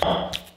Bye.